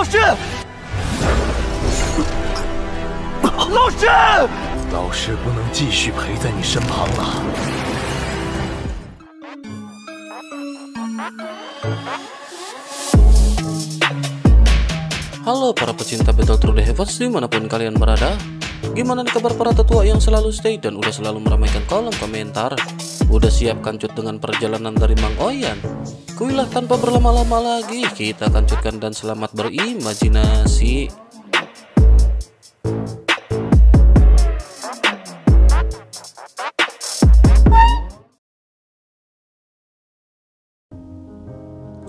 老师，老师，老师不能继续陪在你身旁了。 Halo para pecinta Battle True the Heavens dimanapun kalian berada Gimana nih kabar para tetua yang selalu stay dan udah selalu meramaikan kolom komentar? Udah siap kancut dengan perjalanan dari Mang Oyan? Kuilah tanpa berlama-lama lagi Kita kancutkan dan selamat berimajinasi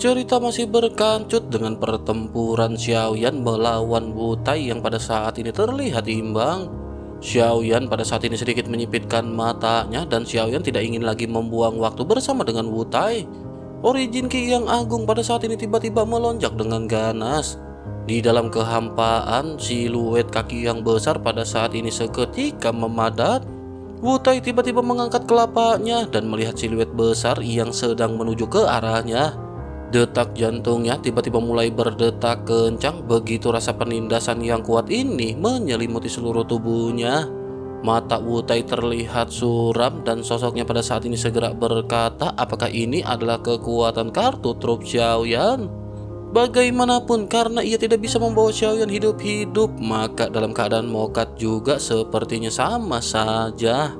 Cerita masih berkancut dengan pertempuran Xiaoyan melawan Wutai yang pada saat ini terlihat imbang. Xiaoyan pada saat ini sedikit menyipitkan matanya dan Xiaoyan tidak ingin lagi membuang waktu bersama dengan Wutai. Origin Ki yang agung pada saat ini tiba-tiba melonjak dengan ganas. Di dalam kehampaan, siluet kaki yang besar pada saat ini seketika memadat. Wutai tiba-tiba mengangkat kelapanya dan melihat siluet besar yang sedang menuju ke arahnya. Detak jantungnya tiba-tiba mulai berdetak kencang begitu rasa penindasan yang kuat ini menyelimuti seluruh tubuhnya. Mata Wutai terlihat suram dan sosoknya pada saat ini segera berkata apakah ini adalah kekuatan kartu trup Xiaoyan. Bagaimanapun karena ia tidak bisa membawa Xiaoyan hidup-hidup maka dalam keadaan mokat juga sepertinya sama saja.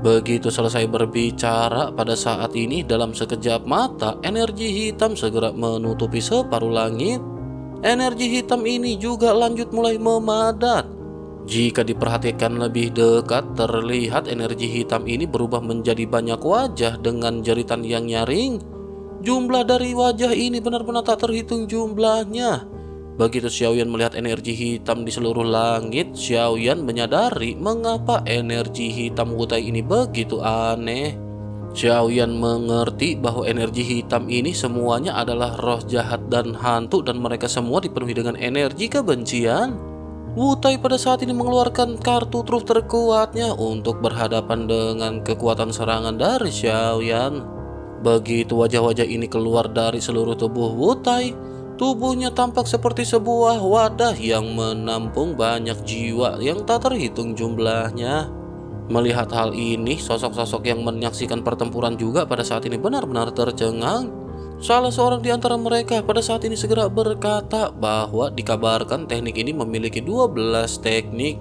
Begitu selesai berbicara pada saat ini dalam sekejap mata energi hitam segera menutupi separuh langit. Energi hitam ini juga lanjut mulai memadat. Jika diperhatikan lebih dekat terlihat energi hitam ini berubah menjadi banyak wajah dengan jeritan yang nyaring. Jumlah dari wajah ini benar-benar tak terhitung jumlahnya. Begitu Xiaoyan melihat energi hitam di seluruh langit, Xiaoyan menyadari mengapa energi hitam Wutai ini begitu aneh. Xiaoyan mengerti bahwa energi hitam ini semuanya adalah roh jahat dan hantu dan mereka semua dipenuhi dengan energi kebencian. Wutai pada saat ini mengeluarkan kartu truf terkuatnya untuk berhadapan dengan kekuatan serangan dari Xiaoyan. Begitu wajah-wajah ini keluar dari seluruh tubuh Wutai, Tubuhnya tampak seperti sebuah wadah yang menampung banyak jiwa yang tak terhitung jumlahnya. Melihat hal ini, sosok-sosok yang menyaksikan pertempuran juga pada saat ini benar-benar tercengang. Salah seorang di antara mereka pada saat ini segera berkata bahwa dikabarkan teknik ini memiliki 12 teknik.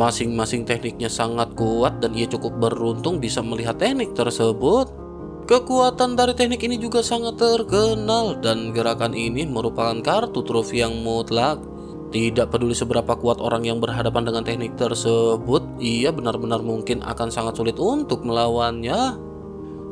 Masing-masing tekniknya sangat kuat dan ia cukup beruntung bisa melihat teknik tersebut. Kekuatan dari teknik ini juga sangat terkenal dan gerakan ini merupakan kartu truf yang mutlak. Tidak peduli seberapa kuat orang yang berhadapan dengan teknik tersebut, ia benar-benar mungkin akan sangat sulit untuk melawannya.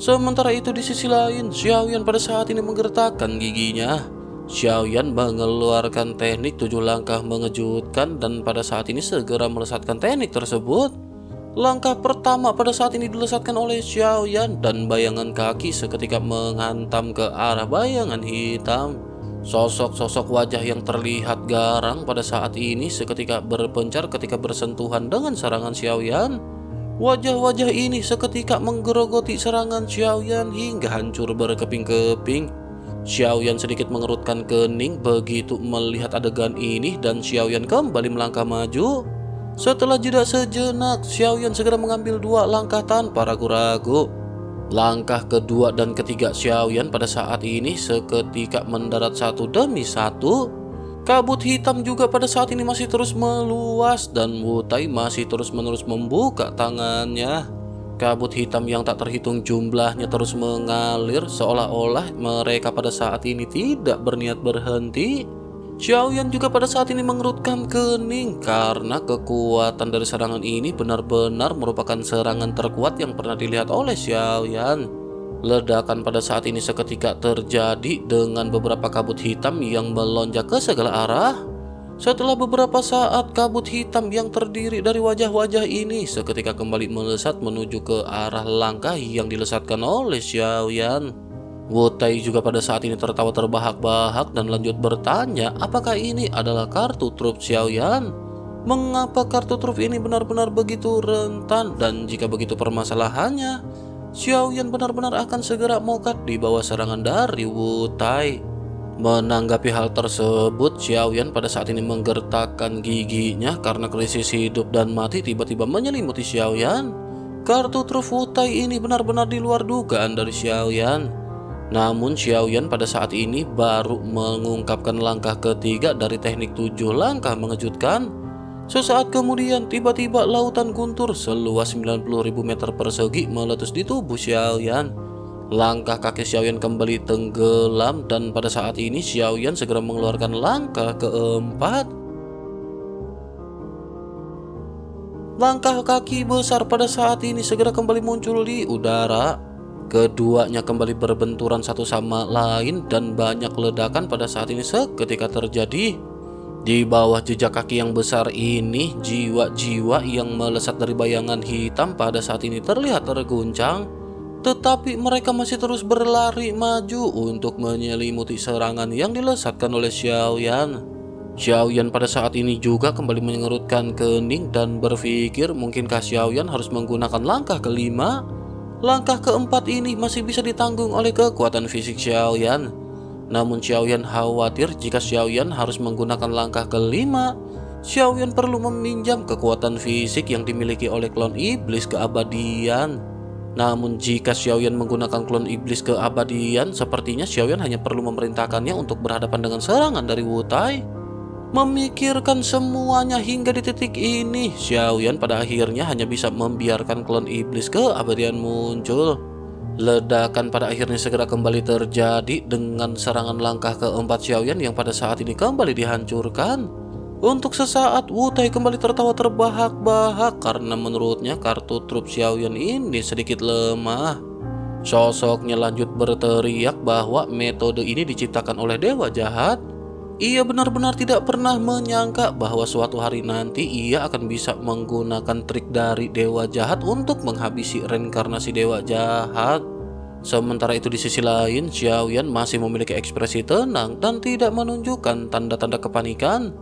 Sementara itu di sisi lain, Xiaoyan pada saat ini menggertakkan giginya. Xiaoyan mengeluarkan teknik tujuh langkah mengejutkan dan pada saat ini segera melesatkan teknik tersebut. Langkah pertama pada saat ini dilesatkan oleh Xiaoyan dan bayangan kaki seketika menghantam ke arah bayangan hitam. Sosok-sosok wajah yang terlihat garang pada saat ini seketika berpencar ketika bersentuhan dengan serangan Xiaoyan. Wajah-wajah ini seketika menggerogoti serangan Xiaoyan hingga hancur berkeping-keping. Xiaoyan sedikit mengerutkan kening begitu melihat adegan ini dan Xiaoyan kembali melangkah maju. Setelah jeda sejenak, Xiaoyan segera mengambil dua langkah tanpa ragu-ragu. Langkah kedua dan ketiga Xiaoyan pada saat ini seketika mendarat satu demi satu. Kabut hitam juga pada saat ini masih terus meluas dan Wutai masih terus-menerus membuka tangannya. Kabut hitam yang tak terhitung jumlahnya terus mengalir seolah-olah mereka pada saat ini tidak berniat berhenti. Xiaoyan juga pada saat ini mengerutkan kening karena kekuatan dari serangan ini benar-benar merupakan serangan terkuat yang pernah dilihat oleh Xiaoyan. Ledakan pada saat ini seketika terjadi dengan beberapa kabut hitam yang melonjak ke segala arah. Setelah beberapa saat kabut hitam yang terdiri dari wajah-wajah ini seketika kembali melesat menuju ke arah langkah yang dilesatkan oleh Xiaoyan. Wutai juga pada saat ini tertawa terbahak-bahak dan lanjut bertanya apakah ini adalah kartu truf Xiaoyan. Mengapa kartu truf ini benar-benar begitu rentan dan jika begitu permasalahannya, Xiaoyan benar-benar akan segera mokat di bawah serangan dari Wutai. Menanggapi hal tersebut, Xiaoyan pada saat ini menggertakkan giginya karena krisis hidup dan mati tiba-tiba menyelimuti Xiaoyan. Kartu truf Wutai ini benar-benar di luar dugaan dari Xiaoyan. Namun Xiaoyan pada saat ini baru mengungkapkan langkah ketiga dari teknik tujuh langkah mengejutkan. Sesaat kemudian tiba-tiba lautan guntur seluas 90.000 meter persegi meletus di tubuh Xiaoyan. Langkah kaki Xiaoyan kembali tenggelam dan pada saat ini Xiaoyan segera mengeluarkan langkah keempat. Langkah kaki besar pada saat ini segera kembali muncul di udara. Keduanya kembali berbenturan satu sama lain dan banyak ledakan pada saat ini seketika terjadi. Di bawah jejak kaki yang besar ini, jiwa-jiwa yang melesat dari bayangan hitam pada saat ini terlihat terguncang. Tetapi mereka masih terus berlari maju untuk menyelimuti serangan yang dilesatkan oleh Xiaoyan. Xiaoyan pada saat ini juga kembali mengerutkan kening dan berpikir mungkinkah Xiaoyan harus menggunakan langkah kelima. Langkah keempat ini masih bisa ditanggung oleh kekuatan fisik Xiaoyan. Namun Xiaoyan khawatir jika Xiaoyan harus menggunakan langkah kelima, Xiaoyan perlu meminjam kekuatan fisik yang dimiliki oleh klon iblis keabadian. Namun jika Xiaoyan menggunakan klon iblis keabadian, sepertinya Xiaoyan hanya perlu memerintahkannya untuk berhadapan dengan serangan dari Wu Tai. Memikirkan semuanya hingga di titik ini, Xiaoyan pada akhirnya hanya bisa membiarkan klon iblis keabadian muncul. Ledakan pada akhirnya segera kembali terjadi dengan serangan langkah keempat Xiaoyan yang pada saat ini kembali dihancurkan. Untuk sesaat, Wu Tai kembali tertawa terbahak-bahak karena menurutnya kartu trup Xiaoyan ini sedikit lemah. Sosoknya lanjut berteriak bahwa metode ini diciptakan oleh dewa jahat. Ia benar-benar tidak pernah menyangka bahwa suatu hari nanti ia akan bisa menggunakan trik dari dewa jahat untuk menghabisi reinkarnasi dewa jahat. Sementara itu di sisi lain, Xiaoyan masih memiliki ekspresi tenang dan tidak menunjukkan tanda-tanda kepanikan.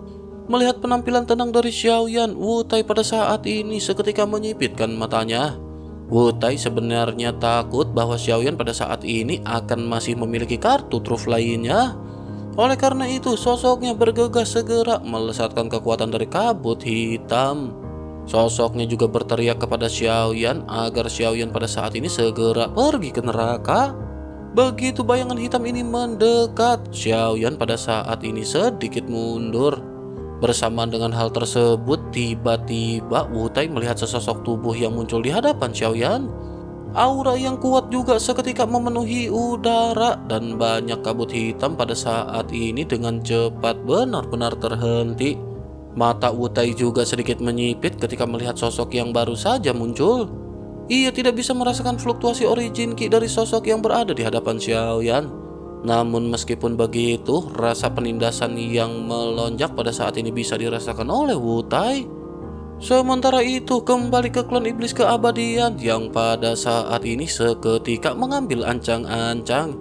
Melihat penampilan tenang dari Xiaoyan, Wu Tai pada saat ini seketika menyipitkan matanya. Wu Tai sebenarnya takut bahwa Xiaoyan pada saat ini akan masih memiliki kartu truf lainnya. Oleh karena itu, sosoknya bergegas segera melesatkan kekuatan dari kabut hitam. Sosoknya juga berteriak kepada Xiaoyan agar Xiaoyan pada saat ini segera pergi ke neraka. Begitu bayangan hitam ini mendekat, Xiaoyan pada saat ini sedikit mundur. Bersamaan dengan hal tersebut, tiba-tiba Wu Tai melihat sesosok tubuh yang muncul di hadapan Xiaoyan. Aura yang kuat juga seketika memenuhi udara dan banyak kabut hitam pada saat ini dengan cepat benar-benar terhenti. Mata Wu Tai juga sedikit menyipit ketika melihat sosok yang baru saja muncul. Ia tidak bisa merasakan fluktuasi origin ki dari sosok yang berada di hadapan Xiaoyan. Namun meskipun begitu, rasa penindasan yang melonjak pada saat ini bisa dirasakan oleh Wu Tai. Sementara itu, kembali ke klan iblis keabadian yang pada saat ini seketika mengambil ancang-ancang.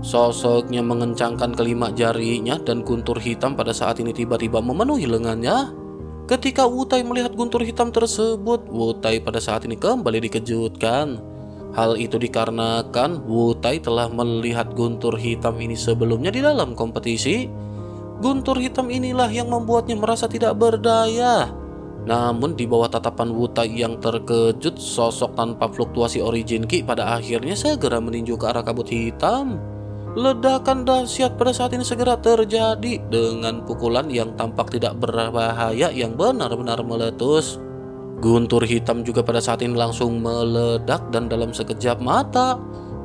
Sosoknya mengencangkan kelima jarinya dan guntur hitam pada saat ini tiba-tiba memenuhi lengannya. Ketika Wu Tai melihat guntur hitam tersebut, Wu Tai pada saat ini kembali dikejutkan. Hal itu dikarenakan Wu Tai telah melihat guntur hitam ini sebelumnya di dalam kompetisi. Guntur hitam inilah yang membuatnya merasa tidak berdaya. Namun di bawah tatapan Wu Tai yang terkejut, sosok tanpa fluktuasi origin Ki pada akhirnya segera meninju ke arah kabut hitam. Ledakan dahsyat pada saat ini segera terjadi dengan pukulan yang tampak tidak berbahaya yang benar-benar meletus. Guntur hitam juga pada saat ini langsung meledak dan dalam sekejap mata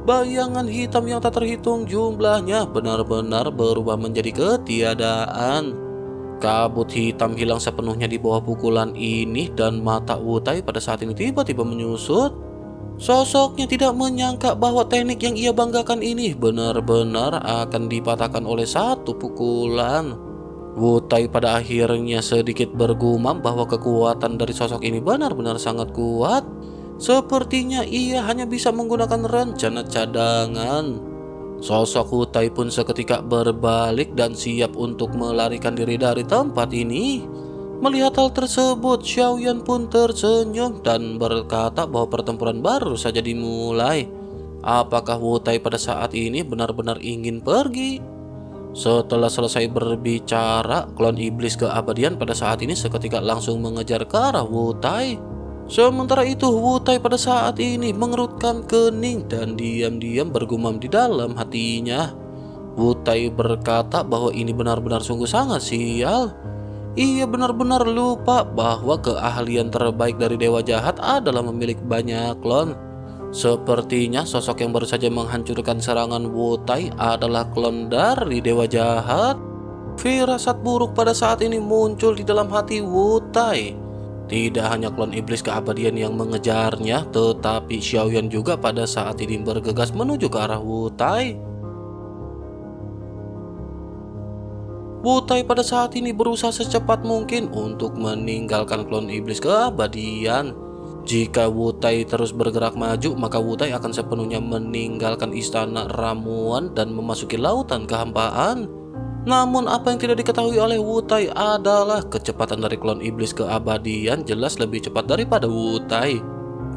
Bayangan hitam yang tak terhitung jumlahnya benar-benar berubah menjadi ketiadaan Kabut hitam hilang sepenuhnya di bawah pukulan ini dan mata Wutai pada saat ini tiba-tiba menyusut Sosoknya tidak menyangka bahwa teknik yang ia banggakan ini benar-benar akan dipatahkan oleh satu pukulan Wu Tai pada akhirnya sedikit bergumam bahwa kekuatan dari sosok ini benar-benar sangat kuat. Sepertinya ia hanya bisa menggunakan rencana cadangan. Sosok Wu Tai pun seketika berbalik dan siap untuk melarikan diri dari tempat ini. Melihat hal tersebut, Xiaoyan pun tersenyum dan berkata bahwa pertempuran baru saja dimulai. Apakah Wu Tai pada saat ini benar-benar ingin pergi? Setelah selesai berbicara, klon iblis keabadian pada saat ini seketika langsung mengejar ke arah Wutai. Sementara itu, Wutai pada saat ini mengerutkan kening dan diam-diam bergumam di dalam hatinya. Wutai berkata bahwa ini benar-benar sungguh sangat sial. Ia benar-benar lupa bahwa keahlian terbaik dari dewa jahat adalah memiliki banyak klon. Sepertinya sosok yang baru saja menghancurkan serangan Wutai adalah klon dari Dewa Jahat. Firasat buruk pada saat ini muncul di dalam hati Wutai. Tidak hanya klon iblis keabadian yang mengejarnya, tetapi Xiaoyan juga pada saat ini bergegas menuju ke arah Wutai. Wutai pada saat ini berusaha secepat mungkin untuk meninggalkan klon iblis keabadian. Jika Wutai terus bergerak maju, maka Wutai akan sepenuhnya meninggalkan istana ramuan dan memasuki lautan kehampaan. Namun apa yang tidak diketahui oleh Wutai adalah kecepatan dari klon iblis keabadian jelas lebih cepat daripada Wutai.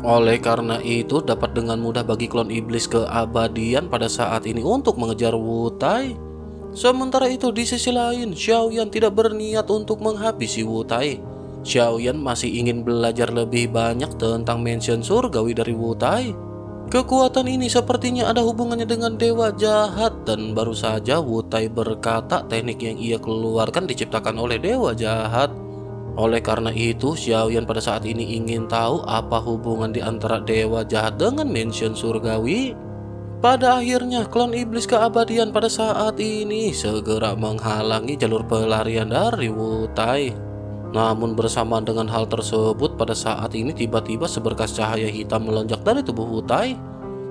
Oleh karena itu dapat dengan mudah bagi klon iblis keabadian pada saat ini untuk mengejar Wutai. Sementara itu di sisi lain, Xiaoyan tidak berniat untuk menghabisi Wutai. Xiaoyan masih ingin belajar lebih banyak tentang mansion surgawi dari Wutai. Kekuatan ini sepertinya ada hubungannya dengan dewa jahat dan baru saja Wutai berkata teknik yang ia keluarkan diciptakan oleh dewa jahat. Oleh karena itu, Xiaoyan pada saat ini ingin tahu apa hubungan di antara dewa jahat dengan mansion surgawi. Pada akhirnya, klon iblis keabadian pada saat ini segera menghalangi jalur pelarian dari Wutai. Namun bersamaan dengan hal tersebut pada saat ini tiba-tiba seberkas cahaya hitam melonjak dari tubuh Hutai.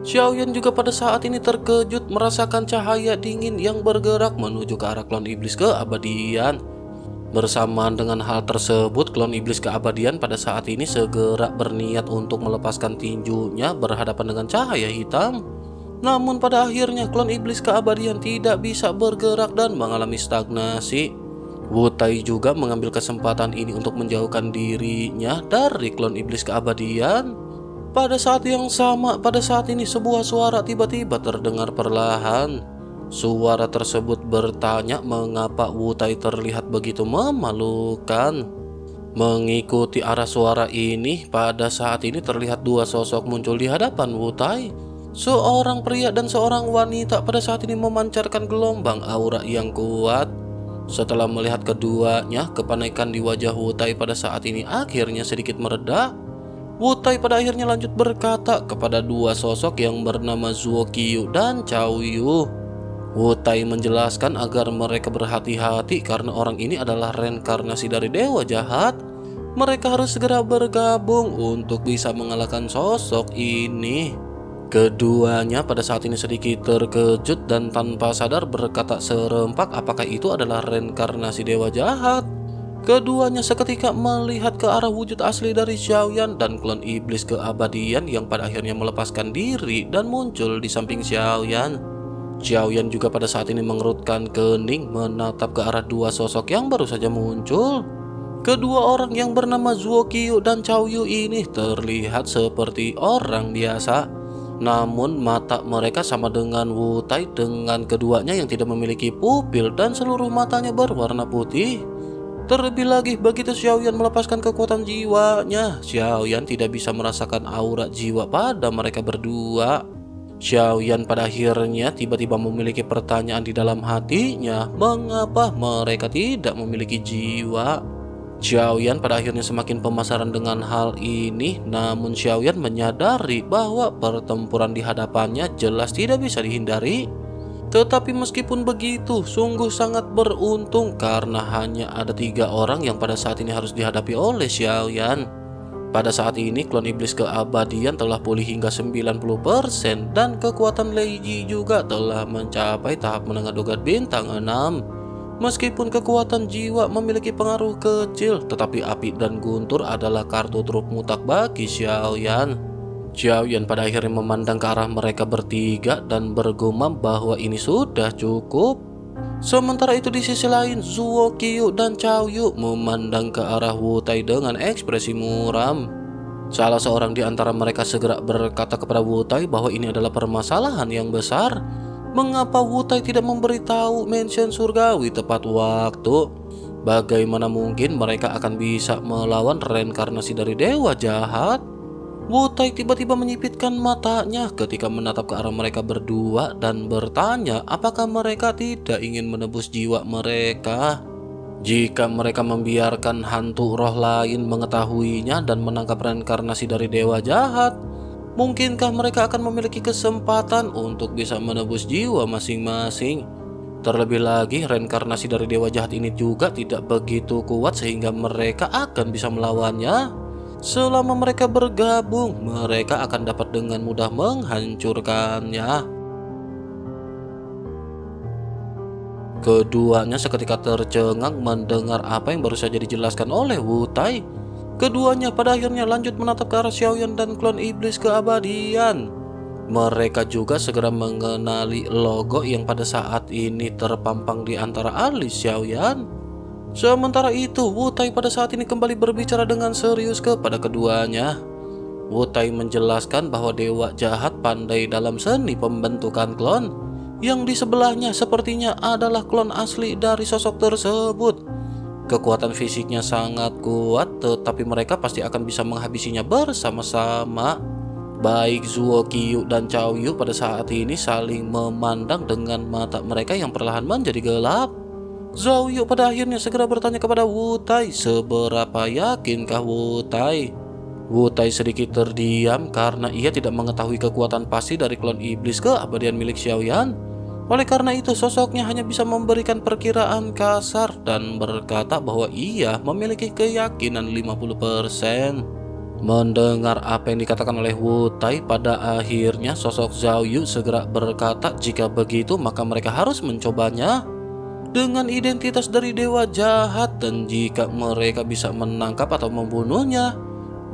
Xiaoyan juga pada saat ini terkejut merasakan cahaya dingin yang bergerak menuju ke arah klon iblis keabadian. Bersamaan dengan hal tersebut, klon iblis keabadian pada saat ini segera berniat untuk melepaskan tinjunya berhadapan dengan cahaya hitam. Namun pada akhirnya klon iblis keabadian tidak bisa bergerak dan mengalami stagnasi. Wutai juga mengambil kesempatan ini untuk menjauhkan dirinya dari klon iblis keabadian. Pada saat yang sama, pada saat ini sebuah suara tiba-tiba terdengar perlahan. Suara tersebut bertanya mengapa Wutai terlihat begitu memalukan. Mengikuti arah suara ini, pada saat ini terlihat dua sosok muncul di hadapan Wutai. Seorang pria dan seorang wanita pada saat ini memancarkan gelombang aura yang kuat. Setelah melihat keduanya, kepanikan di wajah Wutai pada saat ini akhirnya sedikit mereda. Wutai pada akhirnya lanjut berkata kepada dua sosok yang bernama Zuo Qiu dan Chao Yu. Wutai menjelaskan agar mereka berhati-hati karena orang ini adalah reinkarnasi dari dewa jahat. Mereka harus segera bergabung untuk bisa mengalahkan sosok ini. Keduanya pada saat ini sedikit terkejut dan tanpa sadar berkata serempak apakah itu adalah reinkarnasi dewa jahat. Keduanya seketika melihat ke arah wujud asli dari Xiaoyan dan klon iblis keabadian yang pada akhirnya melepaskan diri dan muncul di samping Xiaoyan. Xiaoyan juga pada saat ini mengerutkan kening menatap ke arah dua sosok yang baru saja muncul. Kedua orang yang bernama Zuo Qiu dan Chao Yu ini terlihat seperti orang biasa. Namun mata mereka sama dengan Wu Tai dengan keduanya yang tidak memiliki pupil dan seluruh matanya berwarna putih. Terlebih lagi begitu Xiaoyan melepaskan kekuatan jiwanya, Xiaoyan tidak bisa merasakan aura jiwa pada mereka berdua. Xiaoyan pada akhirnya tiba-tiba memiliki pertanyaan di dalam hatinya, mengapa mereka tidak memiliki jiwa? Xiaoyan pada akhirnya semakin pemasaran dengan hal ini, namun Xiaoyan menyadari bahwa pertempuran di hadapannya jelas tidak bisa dihindari. Tetapi meskipun begitu, sungguh sangat beruntung karena hanya ada tiga orang yang pada saat ini harus dihadapi oleh Xiaoyan. Pada saat ini, klon iblis keabadian telah pulih hingga 90% dan kekuatan Lei Ji juga telah mencapai tahap menengah dogat bintang 6. Meskipun kekuatan jiwa memiliki pengaruh kecil, tetapi api dan guntur adalah kartu truf mutak bagi Xiaoyan. Xiaoyan pada akhirnya memandang ke arah mereka bertiga dan bergumam bahwa ini sudah cukup. Sementara itu di sisi lain, Zuo Qiu dan Chao Yu memandang ke arah Wu Tai dengan ekspresi muram. Salah seorang di antara mereka segera berkata kepada Wu Tai bahwa ini adalah permasalahan yang besar Mengapa Wutai tidak memberitahu mention surgawi tepat waktu? Bagaimana mungkin mereka akan bisa melawan reinkarnasi dari dewa jahat? Wutai tiba-tiba menyipitkan matanya ketika menatap ke arah mereka berdua dan bertanya apakah mereka tidak ingin menebus jiwa mereka. Jika mereka membiarkan hantu roh lain mengetahuinya dan menangkap reinkarnasi dari dewa jahat, Mungkinkah mereka akan memiliki kesempatan untuk bisa menebus jiwa masing-masing? Terlebih lagi, reinkarnasi dari dewa jahat ini juga tidak begitu kuat sehingga mereka akan bisa melawannya. Selama mereka bergabung, mereka akan dapat dengan mudah menghancurkannya. Keduanya seketika tercengang mendengar apa yang baru saja dijelaskan oleh Wu Tai. Keduanya pada akhirnya lanjut menatap ke arah Xiaoyan dan klon iblis keabadian. Mereka juga segera mengenali logo yang pada saat ini terpampang di antara alis Xiaoyan. Sementara itu, Wu Tai pada saat ini kembali berbicara dengan serius kepada keduanya. Wu Tai menjelaskan bahwa dewa jahat pandai dalam seni pembentukan klon, yang di sebelahnya sepertinya adalah klon asli dari sosok tersebut. Kekuatan fisiknya sangat kuat, tetapi mereka pasti akan bisa menghabisinya bersama-sama. Baik Zuo Qiu dan Chao Yu pada saat ini saling memandang dengan mata mereka yang perlahan menjadi gelap. Zhao Yu pada akhirnya segera bertanya kepada Wu Tai, seberapa yakinkah Wu Tai? Wu Tai sedikit terdiam karena ia tidak mengetahui kekuatan pasti dari klon iblis keabadian milik Xiaoyan. Oleh karena itu sosoknya hanya bisa memberikan perkiraan kasar dan berkata bahwa ia memiliki keyakinan 50%. Mendengar apa yang dikatakan oleh Wu Tai pada akhirnya sosok Zhao Yu segera berkata jika begitu maka mereka harus mencobanya dengan identitas dari dewa jahat dan jika mereka bisa menangkap atau membunuhnya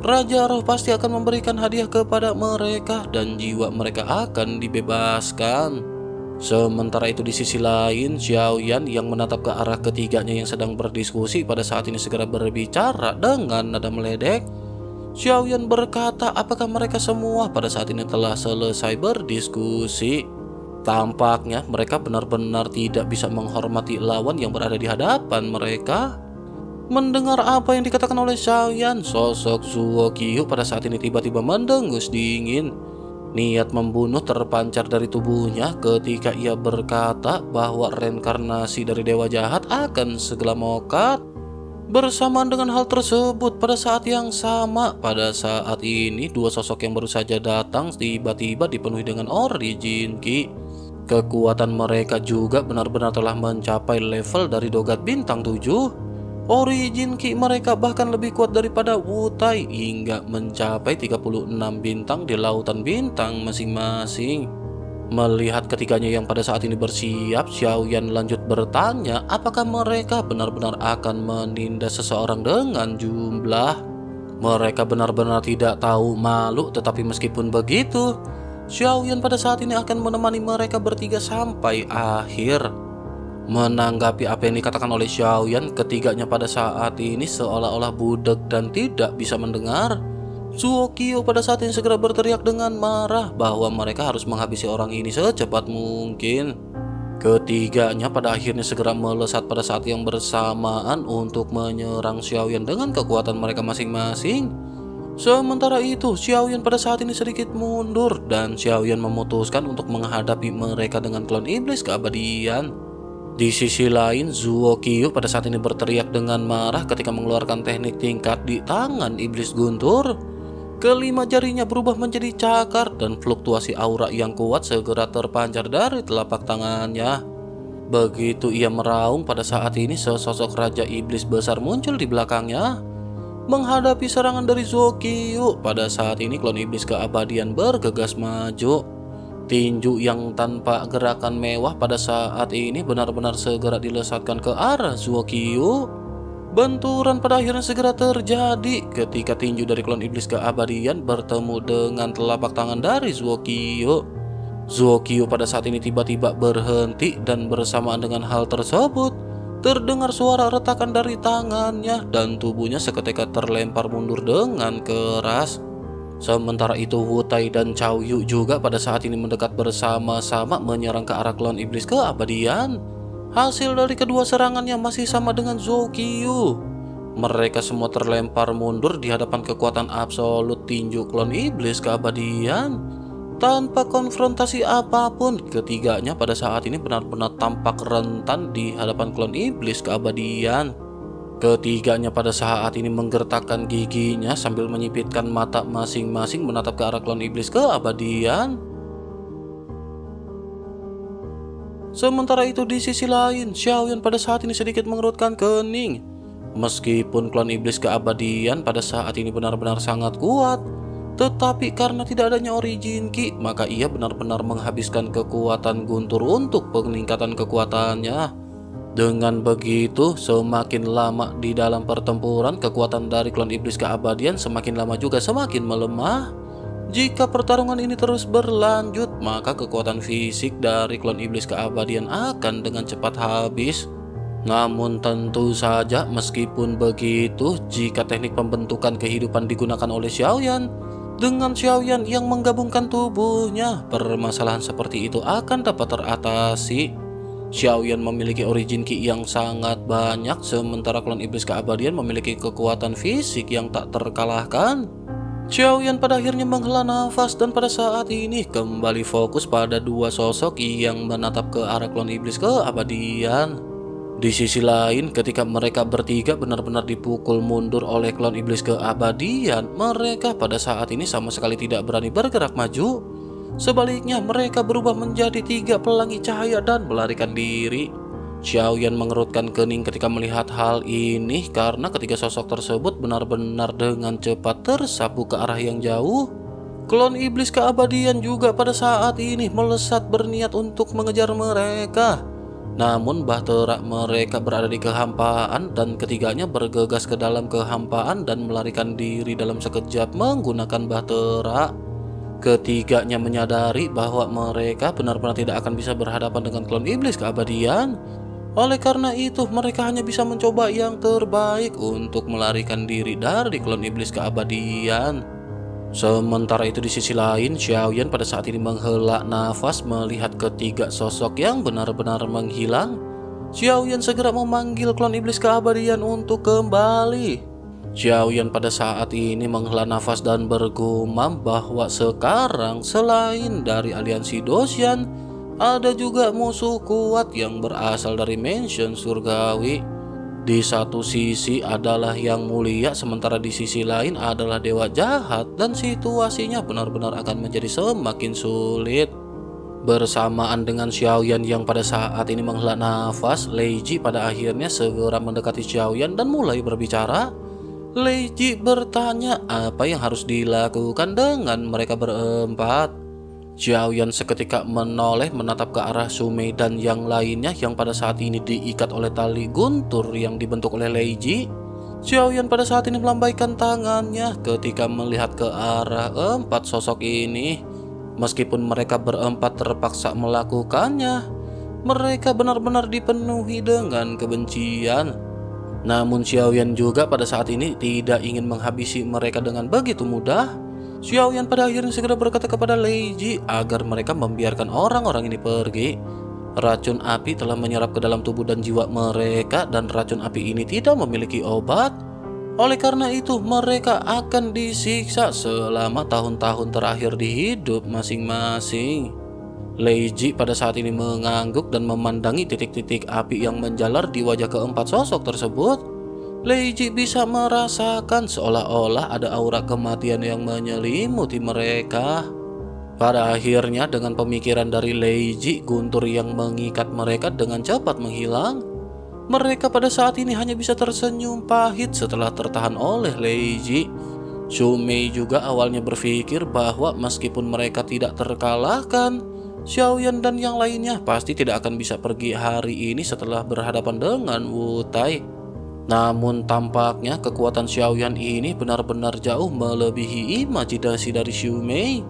Raja Roh pasti akan memberikan hadiah kepada mereka dan jiwa mereka akan dibebaskan. Sementara itu di sisi lain, Xiao Yan yang menatap ke arah ketiganya yang sedang berdiskusi pada saat ini segera berbicara dengan nada meledek. Xiao Yan berkata apakah mereka semua pada saat ini telah selesai berdiskusi. Tampaknya mereka benar-benar tidak bisa menghormati lawan yang berada di hadapan mereka. Mendengar apa yang dikatakan oleh Xiao Yan, sosok Zuo Qiu pada saat ini tiba-tiba mendengus dingin. Niat membunuh terpancar dari tubuhnya ketika ia berkata bahwa reinkarnasi dari dewa jahat akan segera mokat. Bersamaan dengan hal tersebut, pada saat yang sama, pada saat ini dua sosok yang baru saja datang tiba-tiba dipenuhi dengan origin ki. Kekuatan mereka juga benar-benar telah mencapai level dari dogat bintang 7. Origin ki mereka bahkan lebih kuat daripada Wutai hingga mencapai 36 bintang di lautan bintang masing-masing. Melihat ketiganya yang pada saat ini bersiap, Xiao Yan lanjut bertanya apakah mereka benar-benar akan menindas seseorang dengan jumlah. Mereka benar-benar tidak tahu malu tetapi meskipun begitu, Xiao Yan pada saat ini akan menemani mereka bertiga sampai akhir. Menanggapi apa yang dikatakan oleh Xiaoyan, ketiganya pada saat ini seolah-olah budek dan tidak bisa mendengar. Zuo Qiu pada saat ini segera berteriak dengan marah bahwa mereka harus menghabisi orang ini secepat mungkin. Ketiganya pada akhirnya segera melesat pada saat yang bersamaan untuk menyerang Xiaoyan dengan kekuatan mereka masing-masing. Sementara itu, Xiaoyan pada saat ini sedikit mundur dan Xiaoyan memutuskan untuk menghadapi mereka dengan klon iblis keabadian. Di sisi lain, Zuo Qiu pada saat ini berteriak dengan marah ketika mengeluarkan teknik tingkat di tangan iblis guntur. Kelima jarinya berubah menjadi cakar dan fluktuasi aura yang kuat segera terpancar dari telapak tangannya. Begitu ia meraung pada saat ini sesosok raja iblis besar muncul di belakangnya. Menghadapi serangan dari Zuo Qiu, pada saat ini klon iblis keabadian bergegas maju. Tinju yang tanpa gerakan mewah pada saat ini benar-benar segera dilesatkan ke arah Zuokyu. Benturan pada akhirnya segera terjadi ketika tinju dari klon iblis keabadian bertemu dengan telapak tangan dari Zuokyu. Zuokyu pada saat ini tiba-tiba berhenti dan bersamaan dengan hal tersebut terdengar suara retakan dari tangannya dan tubuhnya seketika terlempar mundur dengan keras. Sementara itu Wu Tai dan Chow Yu juga pada saat ini mendekat bersama-sama menyerang ke arah klon iblis keabadian. Hasil dari kedua serangannya masih sama dengan Zhou Qiyu. Mereka semua terlempar mundur di hadapan kekuatan absolut tinju klon iblis keabadian. Tanpa konfrontasi apa pun, ketiganya pada saat ini benar-benar tampak rentan di hadapan klon iblis keabadian. Ketiganya pada saat ini menggertakkan giginya sambil menyipitkan mata masing-masing menatap ke arah klon iblis keabadian. Sementara itu di sisi lain, Xiaoyan pada saat ini sedikit mengerutkan kening. Meskipun klon iblis keabadian pada saat ini benar-benar sangat kuat, tetapi karena tidak adanya origin ki, maka ia benar-benar menghabiskan kekuatan guntur untuk peningkatan kekuatannya. Dengan begitu, semakin lama di dalam pertempuran, kekuatan dari klon iblis keabadian semakin lama juga semakin melemah. Jika pertarungan ini terus berlanjut, maka kekuatan fisik dari klon iblis keabadian akan dengan cepat habis. Namun tentu saja meskipun begitu, jika teknik pembentukan kehidupan digunakan oleh Xiaoyan, dengan Xiaoyan yang menggabungkan tubuhnya, permasalahan seperti itu akan dapat teratasi. Xiaoyan memiliki origin ki yang sangat banyak sementara klon iblis keabadian memiliki kekuatan fisik yang tak terkalahkan. Xiaoyan pada akhirnya menghela nafas dan pada saat ini kembali fokus pada dua sosok yang menatap ke arah klon iblis keabadian. Di sisi lain, ketika mereka bertiga benar-benar dipukul mundur oleh klon iblis keabadian, mereka pada saat ini sama sekali tidak berani bergerak maju. Sebaliknya, mereka berubah menjadi tiga pelangi cahaya dan melarikan diri. Xiaoyan mengerutkan kening ketika melihat hal ini karena ketiga sosok tersebut benar-benar dengan cepat tersapu ke arah yang jauh. Klon iblis keabadian juga pada saat ini melesat berniat untuk mengejar mereka. Namun bahtera mereka berada di kehampaan dan ketiganya bergegas ke dalam kehampaan dan melarikan diri dalam sekejap menggunakan bahtera. Ketiganya menyadari bahwa mereka benar-benar tidak akan bisa berhadapan dengan klon iblis keabadian. Oleh karena itu, mereka hanya bisa mencoba yang terbaik untuk melarikan diri dari klon iblis keabadian. Sementara itu di sisi lain, Xiaoyan pada saat ini menghela nafas melihat ketiga sosok yang benar-benar menghilang. Xiaoyan segera memanggil klon iblis keabadian untuk kembali. Xiaoyan pada saat ini menghela nafas dan bergumam bahwa sekarang selain dari aliansi Dosian, ada juga musuh kuat yang berasal dari mansion surgawi. Di satu sisi adalah yang mulia, sementara di sisi lain adalah dewa jahat, dan situasinya benar-benar akan menjadi semakin sulit. Bersamaan dengan Xiaoyan yang pada saat ini menghela nafas, Lei Ji pada akhirnya segera mendekati Xiaoyan dan mulai berbicara. Leiji bertanya apa yang harus dilakukan dengan mereka berempat. Xiaoyan seketika menoleh menatap ke arah Sumei dan yang lainnya yang pada saat ini diikat oleh tali guntur yang dibentuk oleh Leiji. Xiaoyan pada saat ini melambaikan tangannya ketika melihat ke arah empat sosok ini. Meskipun mereka berempat terpaksa melakukannya, mereka benar-benar dipenuhi dengan kebencian. Namun Xiaoyan juga pada saat ini tidak ingin menghabisi mereka dengan begitu mudah. Xiaoyan pada akhirnya segera berkata kepada Lei Ji agar mereka membiarkan orang-orang ini pergi. Racun api telah menyerap ke dalam tubuh dan jiwa mereka dan racun api ini tidak memiliki obat. Oleh karena itu mereka akan disiksa selama tahun-tahun terakhir di hidup masing-masing. Leiji pada saat ini mengangguk dan memandangi titik-titik api yang menjalar di wajah keempat sosok tersebut. Leiji bisa merasakan seolah-olah ada aura kematian yang menyelimuti mereka. Pada akhirnya dengan pemikiran dari Leiji, guntur yang mengikat mereka dengan cepat menghilang. Mereka pada saat ini hanya bisa tersenyum pahit setelah tertahan oleh Leiji. Shumei juga awalnya berpikir bahwa meskipun mereka tidak terkalahkan, Xiaoyan dan yang lainnya pasti tidak akan bisa pergi hari ini setelah berhadapan dengan Wu Tai. Namun tampaknya kekuatan Xiaoyan ini benar-benar jauh melebihi imajinasi dari Xiu Mei.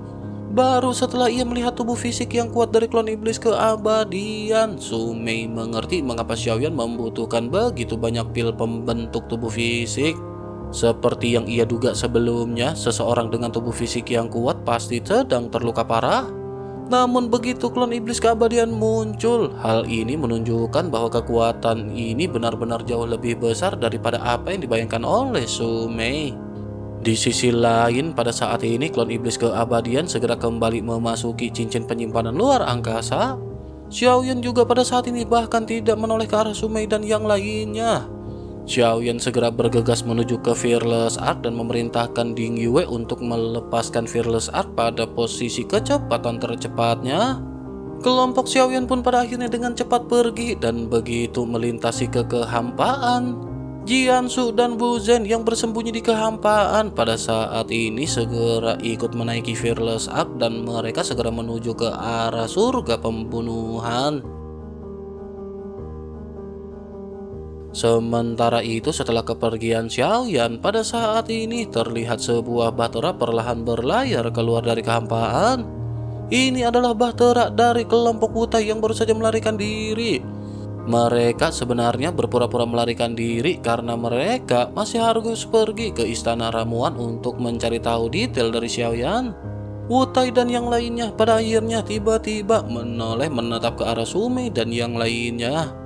Baru setelah ia melihat tubuh fisik yang kuat dari klon iblis keabadian, Su Mei mengerti mengapa Xiaoyan membutuhkan begitu banyak pil pembentuk tubuh fisik. Seperti yang ia duga sebelumnya, seseorang dengan tubuh fisik yang kuat pasti sedang terluka parah. Namun begitu klon iblis keabadian muncul, hal ini menunjukkan bahwa kekuatan ini benar-benar jauh lebih besar daripada apa yang dibayangkan oleh Sumei. Di sisi lain, pada saat ini klon iblis keabadian segera kembali memasuki cincin penyimpanan luar angkasa. Xiaoyan juga pada saat ini bahkan tidak menoleh ke arah Sumei dan yang lainnya. Xiaoyan segera bergegas menuju ke Fearless Ark dan memerintahkan Ding Yue untuk melepaskan Fearless Ark pada posisi kecepatan tercepatnya. Kelompok Xiaoyan pun pada akhirnya dengan cepat pergi dan begitu melintasi ke kehampaan. Jiansu dan Bu Zhen yang bersembunyi di kehampaan pada saat ini segera ikut menaiki Fearless Ark dan mereka segera menuju ke arah surga pembunuhan. Sementara itu setelah kepergian Xiaoyan pada saat ini terlihat sebuah bahtera perlahan berlayar keluar dari kehampaan. Ini adalah bahtera dari kelompok Wutai yang baru saja melarikan diri. Mereka sebenarnya berpura-pura melarikan diri karena mereka masih harus pergi ke istana ramuan untuk mencari tahu detail dari Xiaoyan. Wutai dan yang lainnya pada akhirnya tiba-tiba menoleh menatap ke arah Sumei dan yang lainnya.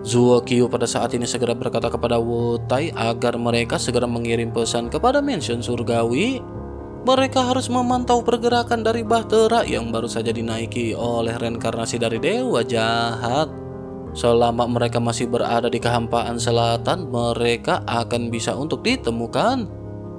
Zuo Qiu pada saat ini segera berkata kepada Wu Tai agar mereka segera mengirim pesan kepada mansion surgawi. Mereka harus memantau pergerakan dari Bahtera yang baru saja dinaiki oleh reinkarnasi dari dewa jahat. Selama mereka masih berada di kehampaan selatan, mereka akan bisa untuk ditemukan.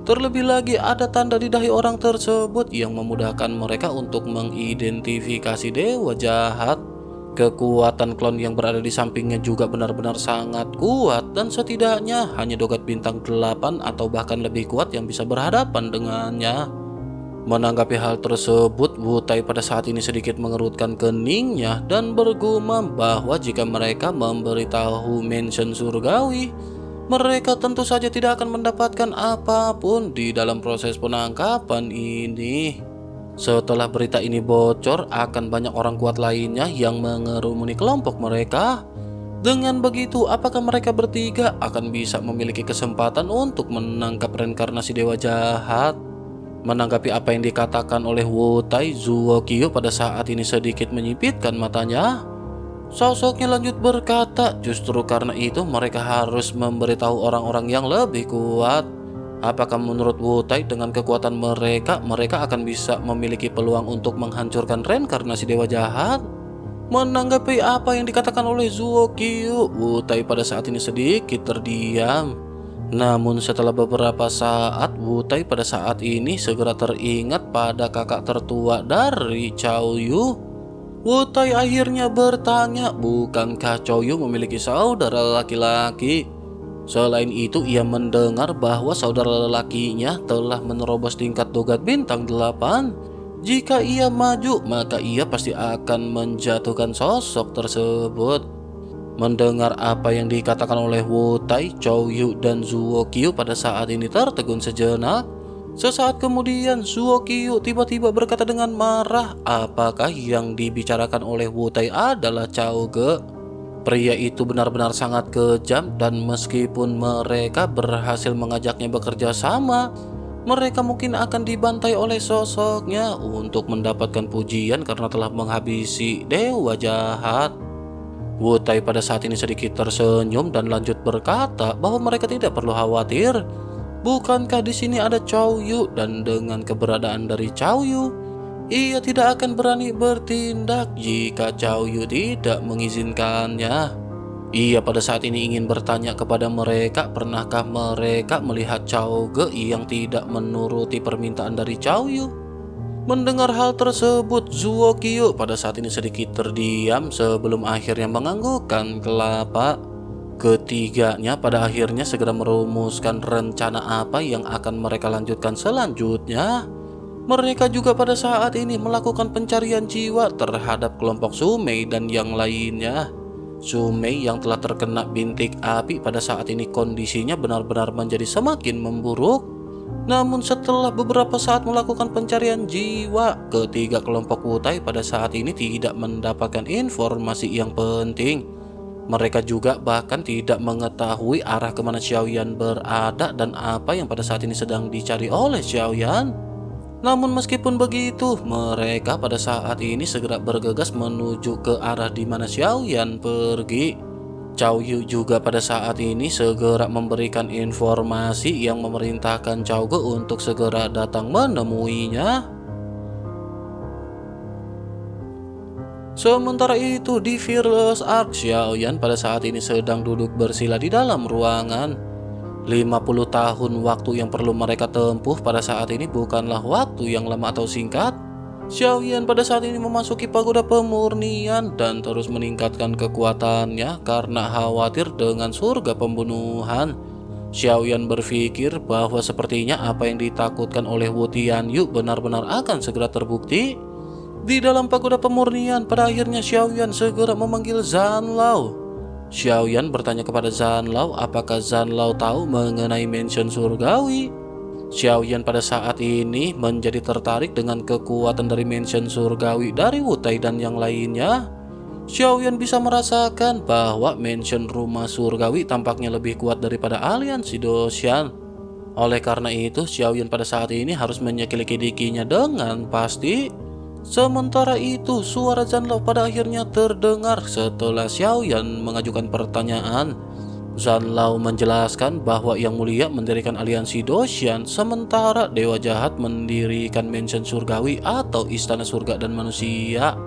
Terlebih lagi ada tanda di dahi orang tersebut yang memudahkan mereka untuk mengidentifikasi dewa jahat. Kekuatan klon yang berada di sampingnya juga benar-benar sangat kuat dan setidaknya hanya dogat bintang 8 atau bahkan lebih kuat yang bisa berhadapan dengannya. Menanggapi hal tersebut, Wutai pada saat ini sedikit mengerutkan keningnya dan bergumam bahwa jika mereka memberitahu mention surgawi, mereka tentu saja tidak akan mendapatkan apa pun di dalam proses penangkapan ini. Setelah berita ini bocor, akan banyak orang kuat lainnya yang mengerumuni kelompok mereka. Dengan begitu, apakah mereka bertiga akan bisa memiliki kesempatan untuk menangkap reinkarnasi dewa jahat? Menanggapi apa yang dikatakan oleh Wu Tai, Zuo Qiu pada saat ini sedikit menyipitkan matanya. Sosoknya lanjut berkata, justru karena itu mereka harus memberitahu orang-orang yang lebih kuat. Apakah menurut Wutai dengan kekuatan mereka, mereka akan bisa memiliki peluang untuk menghancurkan reinkarnasi dewa jahat? Menanggapi apa yang dikatakan oleh Zuo Qiu, Wutai pada saat ini sedikit terdiam. Namun setelah beberapa saat, Wutai pada saat ini segera teringat pada kakak tertua dari Chao Yu. Wutai akhirnya bertanya, bukankah Chao Yu memiliki saudara laki-laki? Selain itu, ia mendengar bahwa saudara lelakinya telah menerobos tingkat dogat bintang 8. Jika ia maju, maka ia pasti akan menjatuhkan sosok tersebut. Mendengar apa yang dikatakan oleh Wu Tai, Chou Yu, dan Zuo Qiu pada saat ini tertegun sejenak. Sesaat kemudian, Zuo Qiu tiba-tiba berkata dengan marah, apakah yang dibicarakan oleh Wu Tai adalah Chao Ge? Pria itu benar-benar sangat kejam dan meskipun mereka berhasil mengajaknya bekerja sama, mereka mungkin akan dibantai oleh sosoknya untuk mendapatkan pujian karena telah menghabisi dewa jahat. Wutai pada saat ini sedikit tersenyum dan lanjut berkata bahwa mereka tidak perlu khawatir. Bukankah di sini ada Chow Yu dan dengan keberadaan dari Chow Yu, ia tidak akan berani bertindak jika Cao Yu tidak mengizinkannya. Ia pada saat ini ingin bertanya kepada mereka, pernahkah mereka melihat Cao Ge yang tidak menuruti permintaan dari Cao Yu? Mendengar hal tersebut, Zuo Qiu pada saat ini sedikit terdiam sebelum akhirnya menganggukkan kelapa. Ketiganya pada akhirnya segera merumuskan rencana apa yang akan mereka lanjutkan selanjutnya. Mereka juga pada saat ini melakukan pencarian jiwa terhadap kelompok Sumei dan yang lainnya. Sumei yang telah terkena bintik api pada saat ini kondisinya benar-benar menjadi semakin memburuk. Namun setelah beberapa saat melakukan pencarian jiwa, ketiga kelompok Wutai pada saat ini tidak mendapatkan informasi yang penting. Mereka juga bahkan tidak mengetahui arah ke mana Xiaoyan berada dan apa yang pada saat ini sedang dicari oleh Xiaoyan. Namun meskipun begitu, mereka pada saat ini segera bergegas menuju ke arah di mana Xiaoyan pergi. Cao Yu juga pada saat ini segera memberikan informasi yang memerintahkan Cao Ge untuk segera datang menemuinya. Sementara itu di Fearless Ark Xiaoyan pada saat ini sedang duduk bersila di dalam ruangan 50 tahun waktu yang perlu mereka tempuh pada saat ini bukanlah waktu yang lama atau singkat. Xiaoyan pada saat ini memasuki pagoda pemurnian dan terus meningkatkan kekuatannya karena khawatir dengan surga pembunuhan. Xiaoyan berpikir bahwa sepertinya apa yang ditakutkan oleh Wu Tianyu benar-benar akan segera terbukti. Di dalam pagoda pemurnian, pada akhirnya Xiaoyan segera memanggil Zhan Lao. Xiaoyan bertanya kepada Zhan Lao apakah Zhan Lao tahu mengenai mansion surgawi. Xiaoyan pada saat ini menjadi tertarik dengan kekuatan dari mansion surgawi dari Wutai dan yang lainnya. Xiaoyan bisa merasakan bahwa mansion rumah surgawi tampaknya lebih kuat daripada aliansi Doshan. Oleh karena itu, Xiaoyan pada saat ini harus menyelidiki dengan pasti. Sementara itu, suara Zanlao pada akhirnya terdengar setelah Xiaoyan mengajukan pertanyaan. Zanlao menjelaskan bahwa Yang Mulia mendirikan aliansi Doshan, sementara Dewa Jahat mendirikan mansion surgawi atau istana surga dan manusia.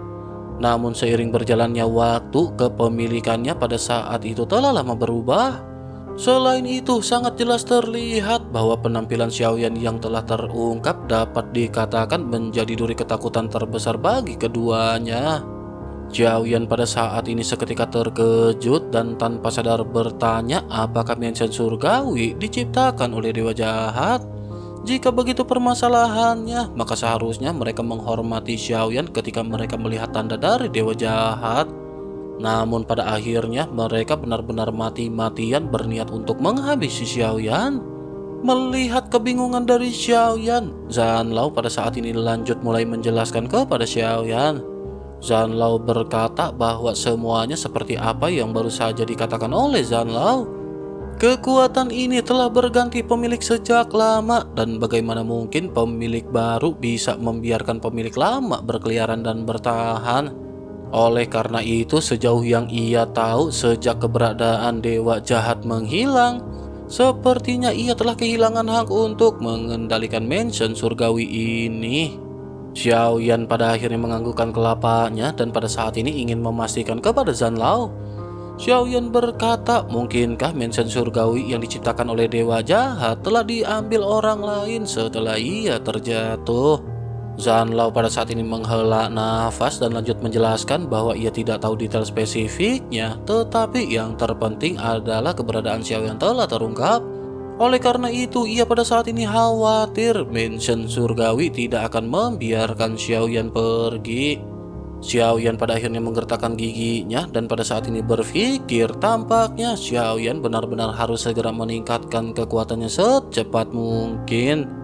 Namun seiring berjalannya waktu, kepemilikannya pada saat itu telah lama berubah. Selain itu, sangat jelas terlihat bahwa penampilan Xiaoyan yang telah terungkap dapat dikatakan menjadi duri ketakutan terbesar bagi keduanya. Xiaoyan pada saat ini seketika terkejut dan tanpa sadar bertanya apakah mansion surgawi diciptakan oleh dewa jahat. Jika begitu permasalahannya, maka seharusnya mereka menghormati Xiaoyan ketika mereka melihat tanda dari dewa jahat. Namun pada akhirnya mereka benar-benar mati-matian berniat untuk menghabisi Xiaoyan. Melihat kebingungan dari Xiaoyan, Zhan Lao pada saat ini lanjut mulai menjelaskan kepada Xiaoyan. Zhan Lao berkata bahwa semuanya seperti apa yang baru saja dikatakan oleh Zhan Lao. Kekuatan ini telah berganti pemilik sejak lama dan bagaimana mungkin pemilik baru bisa membiarkan pemilik lama berkeliaran dan bertahan. Oleh karena itu, sejauh yang ia tahu sejak keberadaan dewa jahat menghilang, sepertinya ia telah kehilangan hak untuk mengendalikan mansion surgawi ini. Xiao Yan pada akhirnya menganggukkan kelapanya dan pada saat ini ingin memastikan kepada Zhan Lao. Xiao Yan berkata, mungkinkah mansion surgawi yang diciptakan oleh dewa jahat telah diambil orang lain setelah ia terjatuh? Zhan Lao pada saat ini menghela nafas dan lanjut menjelaskan bahwa ia tidak tahu detail spesifiknya, tetapi yang terpenting adalah keberadaan Xiao yang telah terungkap. Oleh karena itu, ia pada saat ini khawatir Mansion Surgawi tidak akan membiarkan Xiao Yan pergi. Xiao Yan pada akhirnya menggertakkan giginya dan pada saat ini berpikir tampaknya Xiao Yan benar-benar harus segera meningkatkan kekuatannya secepat mungkin.